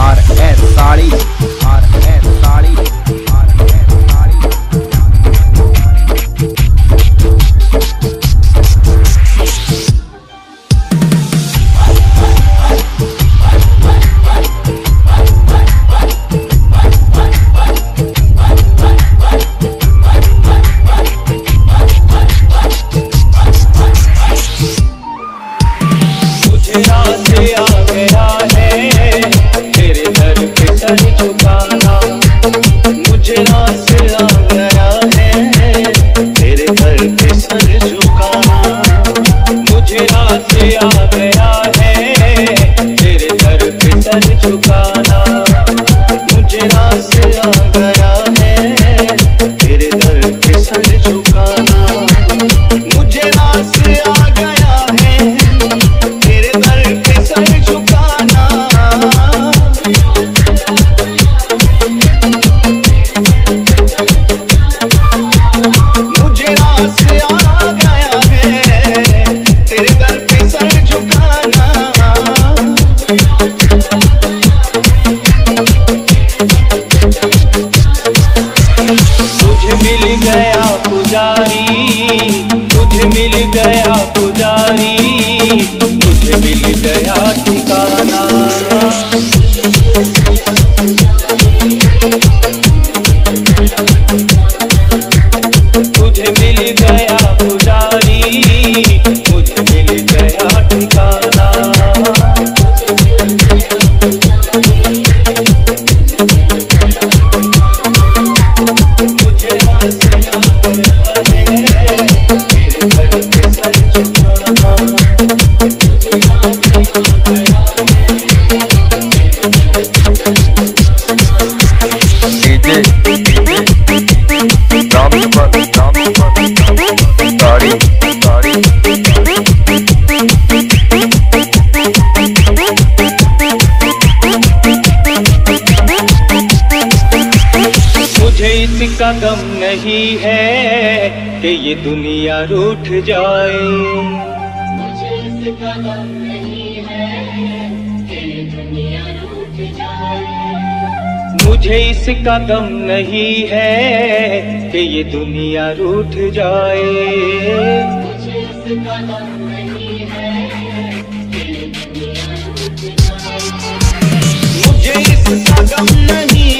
R S sari R S sari. का नहीं है कि ये दुनिया रूठ जाए। मुझे इसका नहीं है ये दुनिया जाए। मुझे गम नहीं है कि ये दुनिया रूठ जाए। मुझे इसका गम नहीं है कि ये दुनिया रूठ जाए। मुझे इसका गम नहीं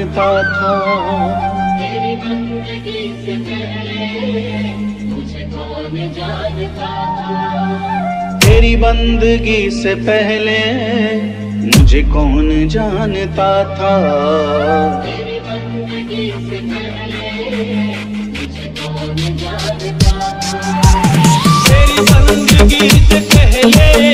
देता था तेरी बंदगी से पहले मुझे कौन जानता था तेरी बंदगी से पहले मुझे कौन जानता था? तेरी बंदगी से पहले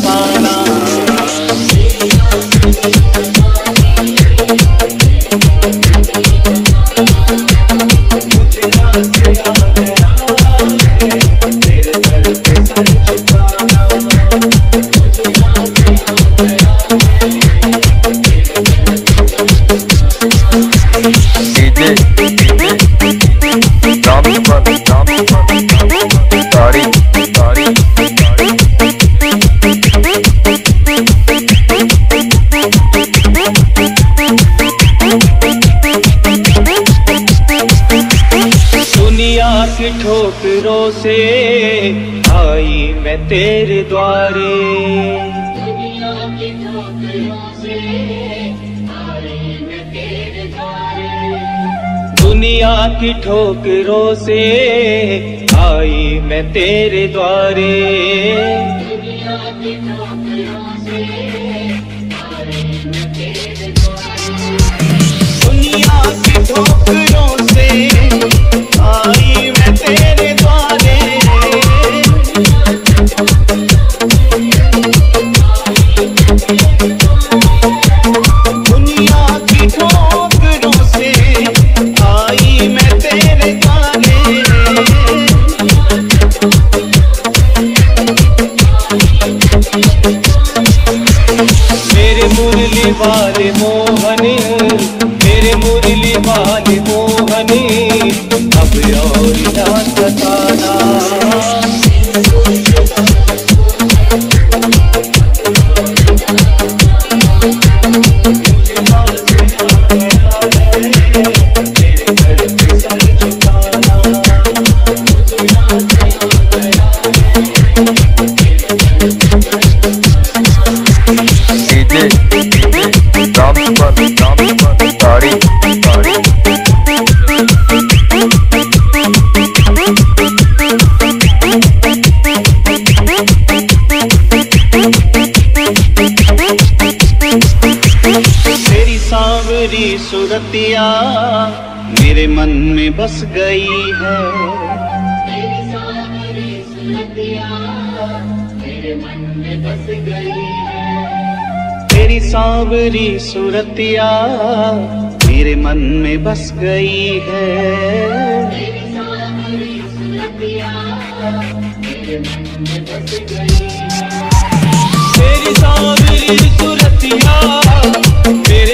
Bye. की ठोकरों से आई मैं तेरे द्वारे। दुनिया की ठोकरों से आई मैं तेरे द्वारे। दुनिया की ठोकरों से आई मोहन मेरे मुरली वाले बस गई है। तेरी सांवरी सूरतिया मेरे मन में बस गई है। तेरी सांवरी सूरतिया मेरे